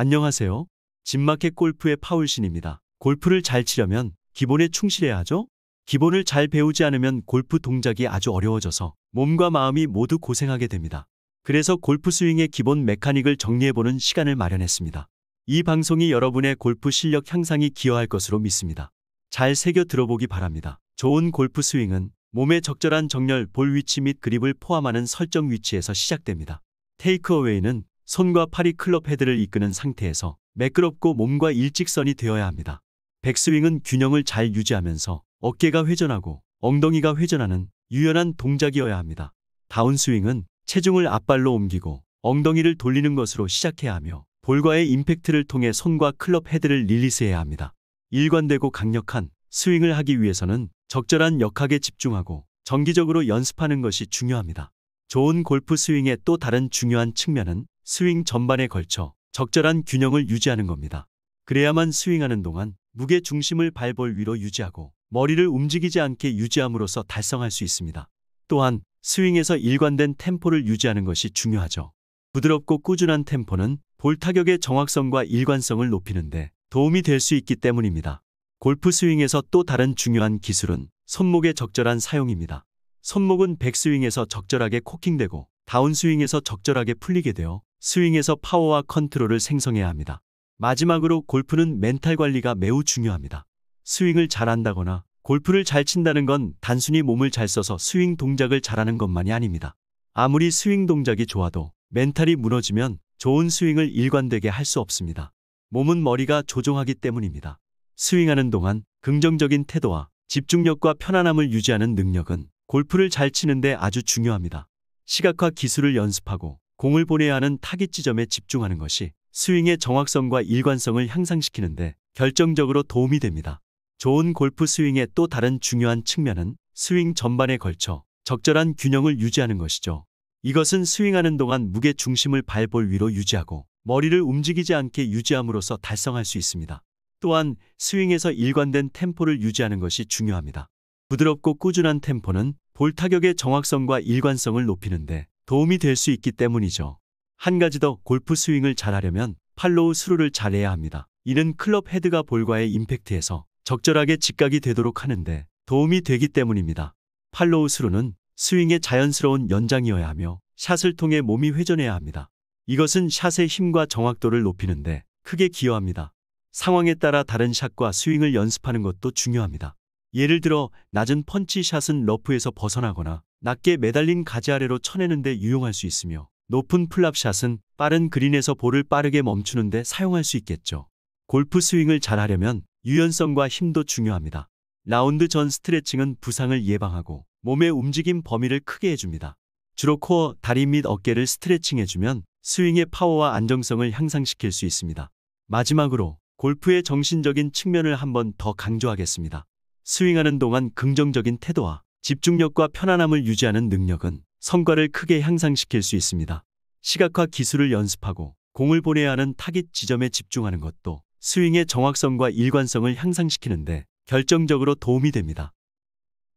안녕하세요. 진마켓 골프의 파울신입니다. 골프를 잘 치려면 기본에 충실해야 하죠? 기본을 잘 배우지 않으면 골프 동작이 아주 어려워져서 몸과 마음이 모두 고생하게 됩니다. 그래서 골프 스윙의 기본 메카닉을 정리해보는 시간을 마련했습니다. 이 방송이 여러분의 골프 실력 향상이 기여할 것으로 믿습니다. 잘 새겨 들어보기 바랍니다. 좋은 골프 스윙은 몸의 적절한 정렬, 볼 위치 및 그립을 포함하는 설정 위치에서 시작됩니다. 테이크어웨이는 손과 팔이 클럽 헤드를 이끄는 상태에서 매끄럽고 몸과 일직선이 되어야 합니다. 백스윙은 균형을 잘 유지하면서 어깨가 회전하고 엉덩이가 회전하는 유연한 동작이어야 합니다. 다운스윙은 체중을 앞발로 옮기고 엉덩이를 돌리는 것으로 시작해야 하며 볼과의 임팩트를 통해 손과 클럽 헤드를 릴리스해야 합니다. 일관되고 강력한 스윙을 하기 위해서는 적절한 역학에 집중하고 정기적으로 연습하는 것이 중요합니다. 좋은 골프 스윙의 또 다른 중요한 측면은 스윙 전반에 걸쳐 적절한 균형을 유지하는 겁니다. 그래야만 스윙하는 동안 무게 중심을 발볼 위로 유지하고 머리를 움직이지 않게 유지함으로써 달성할 수 있습니다. 또한 스윙에서 일관된 템포를 유지하는 것이 중요하죠. 부드럽고 꾸준한 템포는 볼 타격의 정확성과 일관성을 높이는데 도움이 될 수 있기 때문입니다. 골프 스윙에서 또 다른 중요한 기술은 손목의 적절한 사용입니다. 손목은 백스윙에서 적절하게 코킹되고 다운스윙에서 적절하게 풀리게 되어 스윙에서 파워와 컨트롤을 생성해야 합니다. 마지막으로 골프는 멘탈 관리가 매우 중요합니다. 스윙을 잘한다거나 골프를 잘 친다는 건 단순히 몸을 잘 써서 스윙 동작을 잘하는 것만이 아닙니다. 아무리 스윙 동작이 좋아도 멘탈이 무너지면 좋은 스윙을 일관되게 할 수 없습니다. 몸은 머리가 조종하기 때문입니다. 스윙하는 동안 긍정적인 태도와 집중력과 편안함을 유지하는 능력은 골프를 잘 치는데 아주 중요합니다. 시각화 기술을 연습하고 공을 보내야 하는 타깃 지점에 집중하는 것이 스윙의 정확성과 일관성을 향상시키는데 결정적으로 도움이 됩니다. 좋은 골프 스윙의 또 다른 중요한 측면은 스윙 전반에 걸쳐 적절한 균형을 유지하는 것이죠. 이것은 스윙하는 동안 무게 중심을 발볼 위로 유지하고 머리를 움직이지 않게 유지함으로써 달성할 수 있습니다. 또한 스윙에서 일관된 템포를 유지하는 것이 중요합니다. 부드럽고 꾸준한 템포는 볼 타격의 정확성과 일관성을 높이는데 도움이 될 수 있기 때문이죠. 한 가지 더 골프 스윙을 잘하려면 팔로우 스루를 잘해야 합니다. 이는 클럽 헤드가 볼과의 임팩트에서 적절하게 직각이 되도록 하는데 도움이 되기 때문입니다. follow through는 스윙의 자연스러운 연장이어야 하며 샷을 통해 몸이 회전해야 합니다. 이것은 샷의 힘과 정확도를 높이는데 크게 기여합니다. 상황에 따라 다른 샷과 스윙을 연습하는 것도 중요합니다. 예를 들어 낮은 punch shot은 러프에서 벗어나거나 낮게 매달린 가지 아래로 쳐내는데 유용할 수 있으며 높은 flop shot은 빠른 그린에서 볼을 빠르게 멈추는데 사용할 수 있겠죠. 골프 스윙을 잘하려면 유연성과 힘도 중요합니다. 라운드 전 스트레칭은 부상을 예방하고 몸의 움직임 범위를 크게 해줍니다. 주로 코어, 다리 및 어깨를 스트레칭해주면 스윙의 파워와 안정성을 향상시킬 수 있습니다. 마지막으로 골프의 정신적인 측면을 한번 더 강조하겠습니다. 스윙하는 동안 긍정적인 태도와 집중력과 편안함을 유지하는 능력은 성과를 크게 향상시킬 수 있습니다. 시각화 기술을 연습하고 공을 보내야 하는 타깃 지점에 집중하는 것도 스윙의 정확성과 일관성을 향상시키는데 결정적으로 도움이 됩니다.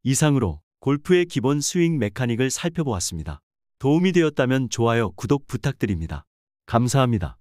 이상으로 골프의 기본 스윙 메카닉을 살펴보았습니다. 도움이 되었다면 좋아요, 구독 부탁드립니다. 감사합니다.